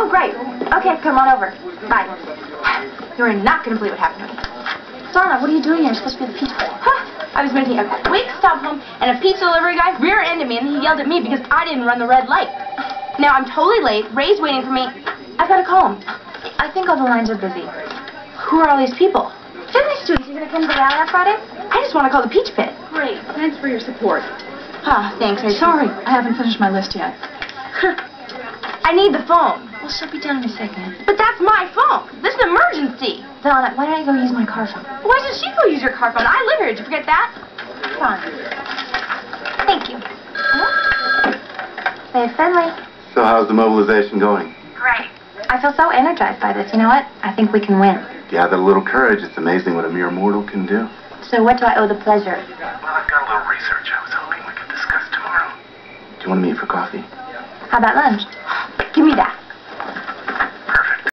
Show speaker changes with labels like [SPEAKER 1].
[SPEAKER 1] Oh, great. Okay, come on over. Bye. You're not going to believe what happened to me. Donna, what are you doing here? You're supposed to be the pizza boy. Huh. I was making a quick stop home, and a pizza delivery guy rear-ended me, and he yelled at me because I didn't run the red light. Now I'm totally late. Ray's waiting for me. I've gotta call him. I think all the lines are busy. Who are all these people? Finley students. You're gonna come to the rally on Friday? I just want to call the Peach Pit.
[SPEAKER 2] Great. Thanks for your support.
[SPEAKER 1] Ah, thanks.
[SPEAKER 2] Sorry, I haven't finished my list yet.
[SPEAKER 1] I need the phone.
[SPEAKER 2] Well, she'll be down in a second.
[SPEAKER 1] But that's my phone. This is an emergency.
[SPEAKER 2] Donna, why don't I go use my car phone?
[SPEAKER 1] Why should she go use your car phone? I live here. Did you forget that? Fine. Thank you. Hey, Finley.
[SPEAKER 3] So how's the mobilization going?
[SPEAKER 1] Great. I feel so energized by this. You know what? I think we can win.
[SPEAKER 3] Gather a little courage. It's amazing what a mere mortal can do.
[SPEAKER 1] So what do I owe the pleasure?
[SPEAKER 3] Well, I've got a little research I was hoping we could discuss tomorrow. Do you want to meet for coffee?
[SPEAKER 1] How about lunch? Give me that.